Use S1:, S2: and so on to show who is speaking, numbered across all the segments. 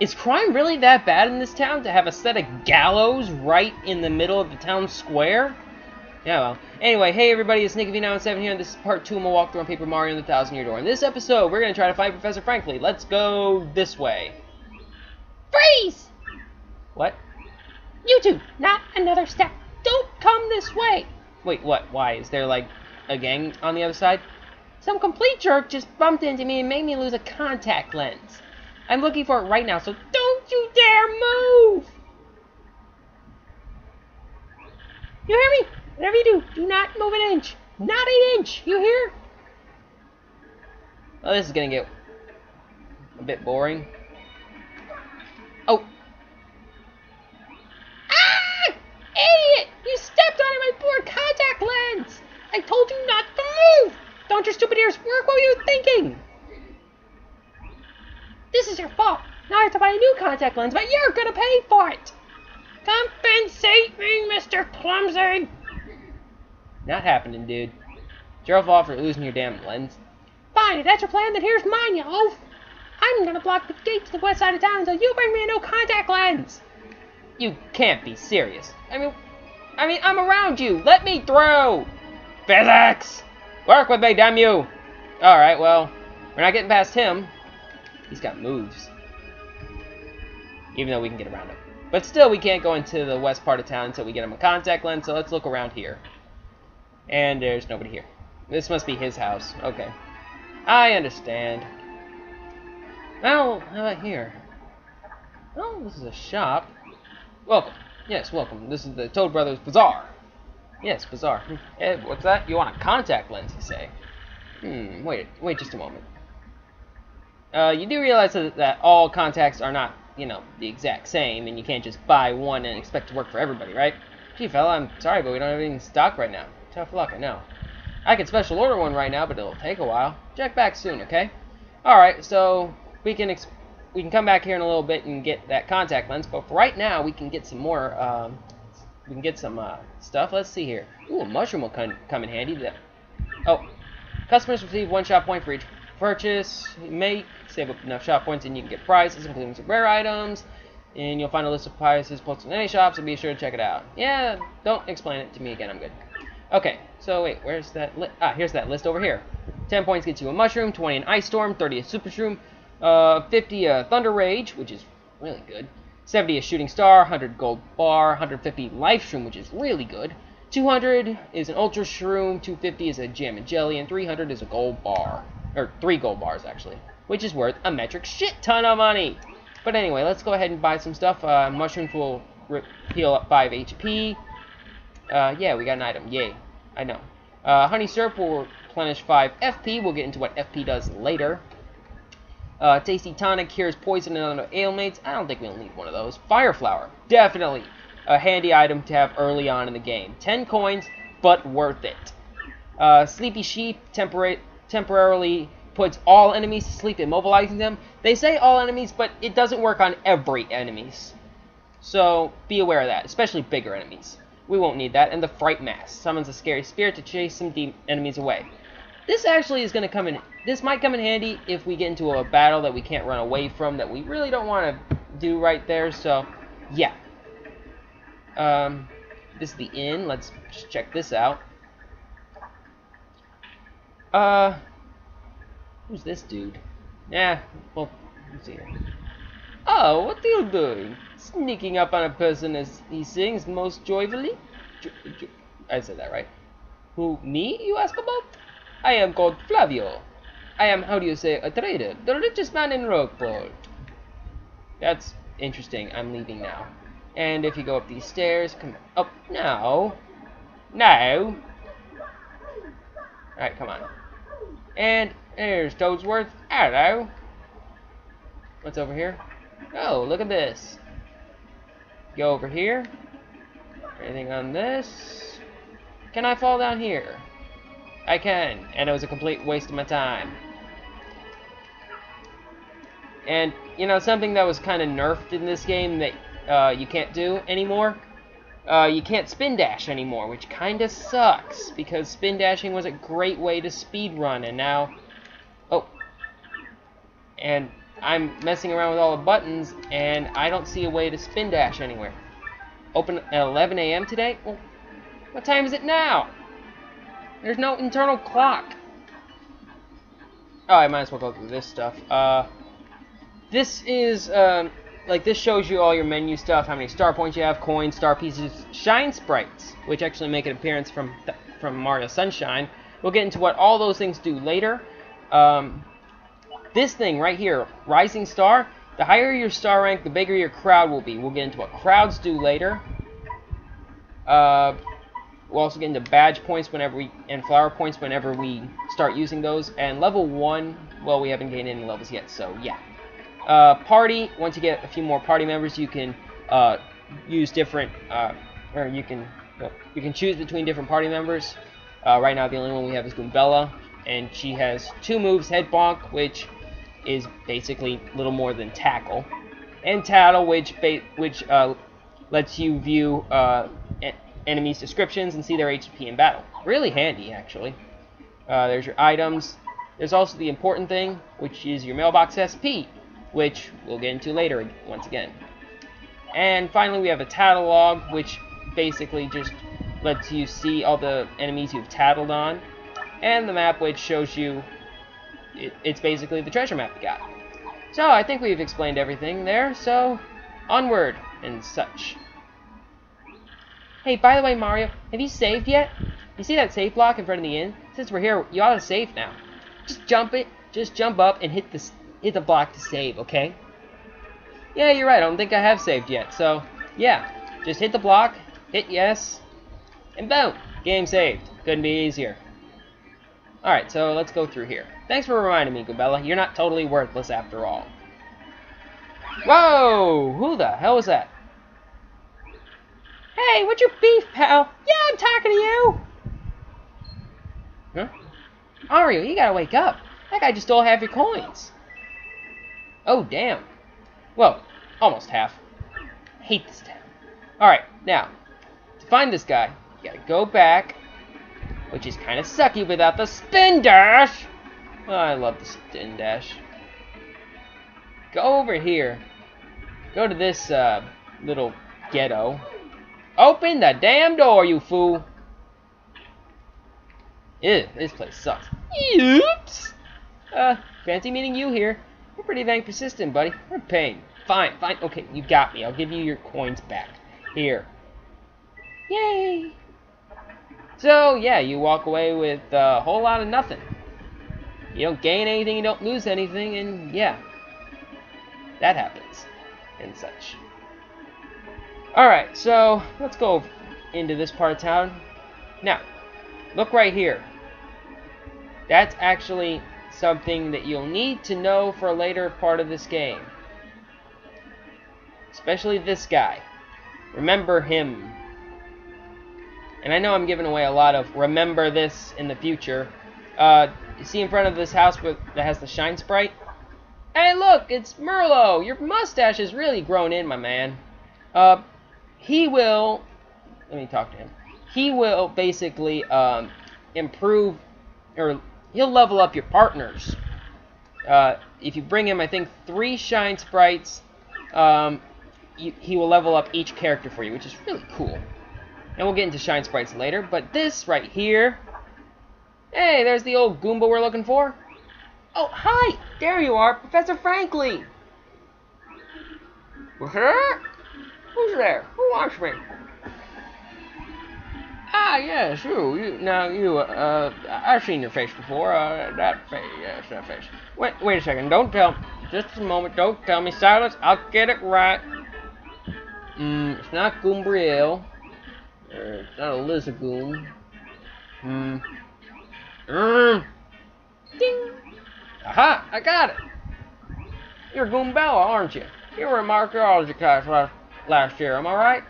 S1: Is crime really that bad in this town to have a set of gallows right in the middle of the town square? Yeah, well. Anyway, hey everybody, it's NickV97 here, and this is part 2 of my walkthrough on Paper Mario and the Thousand Year Door. In this episode, we're going to try to find Professor Frankly. Let's go this way.
S2: Freeze!
S1: What?
S2: You two, not another step. Don't come this way.
S1: Wait, what? Why? Is there, like, a gang on the other side?
S2: Some complete jerk just bumped into me and made me lose a contact lens. I'm looking for it right now, so don't you dare move! You hear me? Whatever you do, do not move an inch. Not an inch. You hear?
S1: Oh, this is gonna get a bit boring. Oh,
S2: Ah! Idiot! You stepped on my poor contact lens! I told you not to move! Don't your stupid ears work? What were you thinking? This is your fault. Now I have to buy a new contact lens, but you're gonna pay for it! Compensate me, Mr. Clumsy!
S1: not happening, dude. It's your fault for losing your damn lens.
S2: Fine, if that's your plan, then here's mine, you oaf! I'm gonna block the gate to the west side of town until you bring me a new contact lens!
S1: You can't be serious. I mean, I mean, I'm around you. Let me through. Physics. Work with me, damn you. All right, well, we're not getting past him. He's got moves. Even though we can get around him. But still, we can't go into the west part of town until we get him a contact lens, so let's look around here. And there's nobody here. This must be his house. Okay. I understand. Well, how about here? Oh, this is a shop. Welcome. Yes, welcome. This is the Toad Brothers Bazaar. Yes, bazaar. Eh, what's that? You want a contact lens, you say? Hmm, wait, wait just a moment. Uh, you do realize that, that all contacts are not, you know, the exact same, and you can't just buy one and expect to work for everybody, right? Gee, fella, I'm sorry, but we don't have any in stock right now. Tough luck, I know. I could special order one right now, but it'll take a while. Check back soon, okay? Alright, so we can we can come back here in a little bit and get that contact lens, but for right now, we can get some more, um, we can get some uh, stuff. Let's see here. Ooh, a mushroom will come, come in handy. Oh, customers receive one shop point for each purchase make. Save up enough shop points and you can get prizes, including some rare items. And you'll find a list of prizes posted in any shop, so be sure to check it out. Yeah, don't explain it to me again, I'm good. Okay, so wait, where's that li Ah, here's that list over here. 10 points gets you a mushroom, 20 an ice storm, 30 a super shroom, uh, 50 a Thunder Rage, which is really good. 70 a Shooting Star, 100 Gold Bar, 150 Life Shroom, which is really good. 200 is an Ultra Shroom, 250 is a Jam and Jelly, and 300 is a Gold Bar. Or 3 Gold Bars, actually. Which is worth a metric shit ton of money. But anyway, let's go ahead and buy some stuff. Uh, mushrooms will heal up 5 HP. Uh, yeah, we got an item. Yay. I know. Uh, honey Syrup will replenish 5 FP. We'll get into what FP does later. Uh, Tasty Tonic cures poison and other ailments. I don't think we'll need one of those. Fire Flower, definitely a handy item to have early on in the game. 10 coins, but worth it. Uh, Sleepy Sheep tempora temporarily puts all enemies to sleep, immobilizing them. They say all enemies, but it doesn't work on every enemies. So be aware of that, especially bigger enemies. We won't need that. And the Fright Mask summons a scary spirit to chase some enemies away. This actually is going to come in. This might come in handy if we get into a battle that we can't run away from that we really don't want to do right there. So, yeah. Um, this is the inn. Let's just check this out. Uh, who's this dude? Yeah, well, let's see. Oh, what are you doing? Sneaking up on a person as he sings most joyfully? Jo jo I said that right. Who, me, you ask about? I am called Flavio. I am, how do you say, a trader, the richest man in Rogueport. That's interesting. I'm leaving now. And if you go up these stairs, come up now. Now. Alright, come on. And there's Toadsworth. Hello. What's over here? Oh, look at this. Go over here. Anything on this? Can I fall down here? I can, and it was a complete waste of my time. And, you know, something that was kind of nerfed in this game that uh, you can't do anymore, uh, you can't spin dash anymore, which kind of sucks, because spin dashing was a great way to speed run, and now... Oh. And I'm messing around with all the buttons, and I don't see a way to spin dash anywhere. Open at 11 a.m. today? Well, what time is it now? There's no internal clock. Oh, I might as well go through this stuff. Uh, this is, um, like, this shows you all your menu stuff, how many star points you have, coins, star pieces, shine sprites, which actually make an appearance from, from Mario Sunshine. We'll get into what all those things do later. Um, this thing right here, Rising Star, the higher your star rank, the bigger your crowd will be. We'll get into what crowds do later. Uh, we'll also get into badge points whenever we and flower points whenever we start using those. And level one, well, we haven't gained any levels yet, so yeah. Uh, party. Once you get a few more party members, you can uh, use different, uh, or you can you can choose between different party members. Uh, right now, the only one we have is Goombella, and she has two moves: Head Bonk, which is basically little more than tackle, and tattle, which which uh, lets you view uh, enemies' descriptions and see their HP in battle. Really handy, actually. There's your items. There's also the important thing, which is your mailbox SP, which we'll get into later once again. And finally, we have a tattle log, which basically just lets you see all the enemies you've tattled on, and the map, which shows you it, it's basically the treasure map we got. So I think we've explained everything there, so onward and such. Hey, by the way, Mario, have you saved yet? You see that save block in front of the inn? Since we're here, you ought to save now. Just jump it, just jump up and hit the hit the block to save, okay? Yeah, you're right. I don't think I have saved yet. So, yeah, just hit the block, hit yes, and boom, game saved. Couldn't be easier. Alright, so let's go through here. Thanks for reminding me, Goombella. You're not totally worthless after all. Whoa! Who the hell was that?
S2: Hey, what's your beef, pal? Yeah, I'm talking to you!
S1: Huh?
S2: Mario, you gotta wake up. That guy just stole half your coins.
S1: Oh, damn. Well, almost half. I hate this town. Alright, now, to find this guy, you gotta go back which is kind of sucky without the spin dash. Oh, I love the spin dash. Go over here. Go to this uh, little ghetto. Open the damn door, you fool. Ew, this place sucks. Oops. Uh, fancy meeting you here. You're pretty dang persistent, buddy. We're paying. Fine, fine. Okay, you got me. I'll give you your coins back. Here.
S2: Yay.
S1: So, yeah, you walk away with a whole lot of nothing. You don't gain anything, you don't lose anything, and yeah, that happens and such. Alright, so let's go into this part of town. Now, look right here. That's actually something that you'll need to know for a later part of this game. Especially this guy. Remember him. And I know I'm giving away a lot of remember this in the future. Uh, you see in front of this house with, that has the shine sprite? Hey, look, it's Merlon. Your mustache is really grown in, my man. Uh, he will. Let me talk to him. He will basically um, improve, or he'll level up your partners. Uh, if you bring him, I think, three shine sprites, um, you, he will level up each character for you, which is really cool. And we'll get into Shine Sprites later, but this right here... Hey, there's the old Goomba we're looking for.
S2: Oh, hi! There you are, Professor Frankly!
S3: Who's there? Who wants me?
S1: Ah, yes, you. you now, you, uh, I've seen your face before. Uh, that face, yes, that face. Wait, wait a second. Don't tell. Just a moment. Don't tell me. Silence. I'll get it right. Hmm, it's not Goombriel. Uh, it's not a. Hmm. Mm. Ding! Aha! I got it! You're Goombella, aren't you? You were in my archaeology class last, last year, am I right?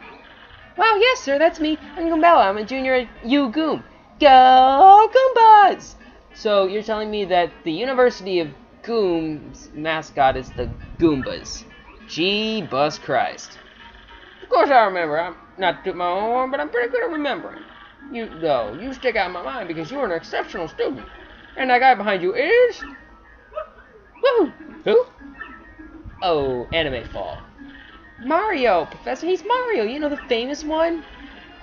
S2: Wow, yes, sir, that's me. I'm Goombella. I'm a junior at U Goom. Go Goombas!
S1: So you're telling me that the University of Goom's mascot is the Goombas. Gee, bus Christ.
S3: Of course I remember. I'm, not to my own horn, but I'm pretty good at remembering. You, though, you stick out in my mind because you're an exceptional student. And that guy behind you is...
S1: Woo! Who? Oh, anime fall. Mario, Professor, he's Mario, you know the famous one?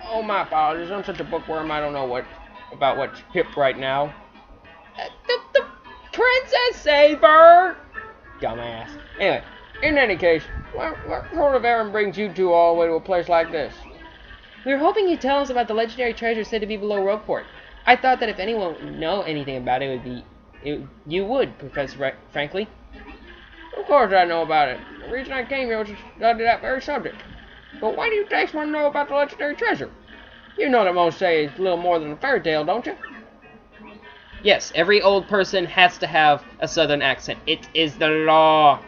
S3: Oh, my apologies. I'm such a bookworm. I don't know what about what's hip right now.
S1: Uh, the, the Princess Saber!
S3: Dumbass. Anyway, in any case, what, what sort of errand brings you two all the way to a place like this?
S1: We were hoping you'd tell us about the legendary treasure said to be below Rogueport. I thought that if anyone would know anything about it, it would be it, you would, Professor Frankly.
S3: Of course I know about it. The reason I came here was to study that very subject. But why do you takes want to know about the legendary treasure? You know that most say it's little more than a fairy tale, don't you?
S1: Yes, every old person has to have a southern accent. It is the law.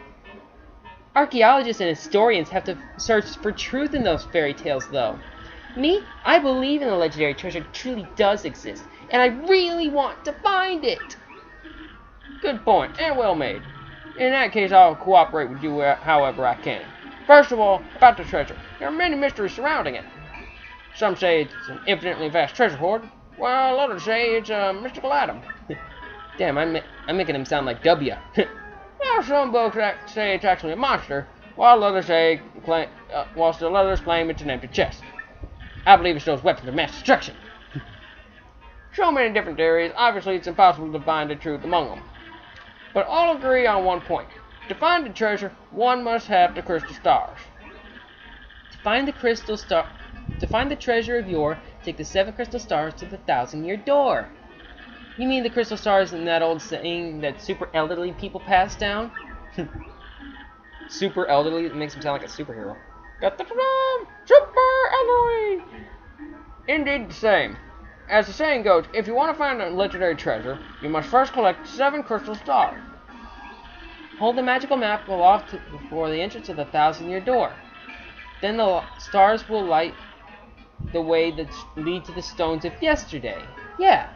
S1: Archaeologists and historians have to search for truth in those fairy tales, though. Me, I believe in the legendary treasure truly does exist, and I really want to find it.
S3: Good point, and well made. In that case, I'll cooperate with you however I can. First of all, about the treasure. There are many mysteries surrounding it. Some say it's an infinitely vast treasure hoard, while others say it's a mystical item.
S1: Damn, I'm, I'm making him sound like W.
S3: well, some books say it's actually a monster, while others say, claim, uh, while still others claim it's an empty chest. I believe it stores weapons of mass destruction. so many different theories, obviously it's impossible to find the truth among them. But all agree on one point. To find the treasure, one must have the crystal stars.
S1: To find the crystal star, to find the treasure of yore, take the seven crystal stars to the thousand-year door. You mean the crystal stars in that old saying that super elderly people pass down? super elderly it makes him sound like a superhero.
S3: Got the drum! super elderly. Indeed, the same. As the saying goes, if you want to find a legendary treasure, you must first collect seven crystal stars.
S1: Hold the magical map aloft before the entrance of the thousand-year door. Then the stars will light the way that lead to the stones of yesterday. Yeah.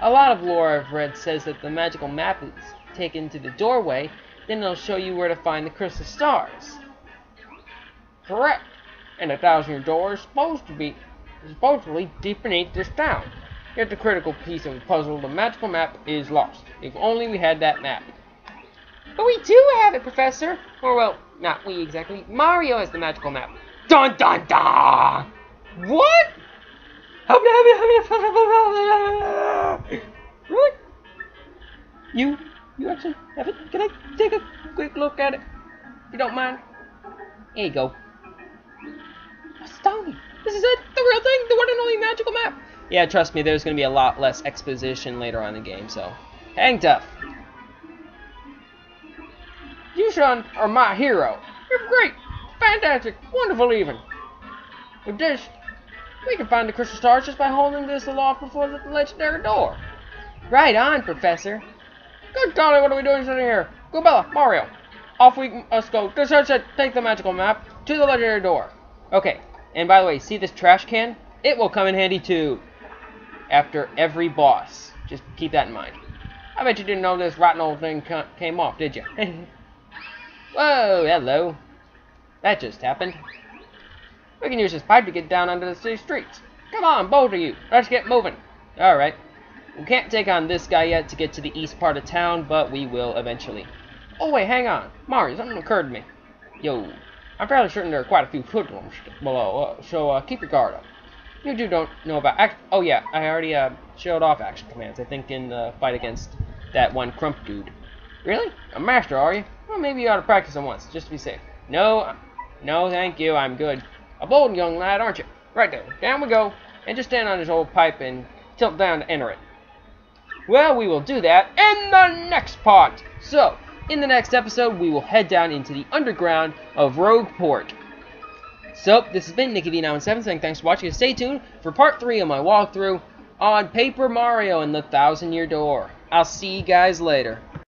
S1: A lot of lore I've read says that the magical map is taken to the doorway, then it'll show you where to find the crystal stars.
S3: Correct. And the thousand year door is supposed to be supposedly deep beneath this town. Yet the critical piece of the puzzle, the magical map, is lost. If only we had that map.
S1: But we do have it, Professor. Or well, not we exactly. Mario has the magical map. Dun dun dun! What?
S3: Really? You, you actually have it? Can I take a quick look at it? If you don't mind.
S1: Here you go.
S2: Astounding. This is it? The real thing? The one and only magical map?
S1: Yeah, trust me, there's going to be a lot less exposition later on in the game, so hang tough.
S3: You, son, are my hero. You're great, fantastic, wonderful even. With this, we can find the crystal stars just by holding this aloft before the legendary door.
S1: Right on, Professor.
S3: Good golly, what are we doing sitting here? Goombella, Mario, off we must go to Sunset, take the magical map to the legendary door.
S1: Okay, and by the way, see this trash can? It will come in handy too. After every boss. Just keep that in mind.
S3: I bet you didn't know this rotten old thing came off, did you?
S1: Whoa, hello. That just happened.
S3: We can use this pipe to get down under the city streets. Come on, both of you. Let's get moving.
S1: Alright. We can't take on this guy yet to get to the east part of town, but we will eventually.
S3: Oh, wait, hang on. Mario, something occurred to me.
S1: Yo.
S3: I'm fairly certain there are quite a few hoodlums below, uh, so uh, keep your guard up. You do don't know about act.
S1: Oh yeah, I already uh, showed off action commands. I think in the fight against that one crump dude.
S3: Really? A master, are you? Well, maybe you ought to practice them once, just to be safe.
S1: No, no, thank you. I'm good.
S3: A bold young lad, aren't you? Right there. Down we go. And just stand on this old pipe and tilt down to enter it.
S1: Well, we will do that in the next part. So, in the next episode, we will head down into the underground of Rogueport. So, this has been Nicky V97 saying thanks for watching and stay tuned for part 3 of my walkthrough on Paper Mario and the Thousand Year Door. I'll see you guys later.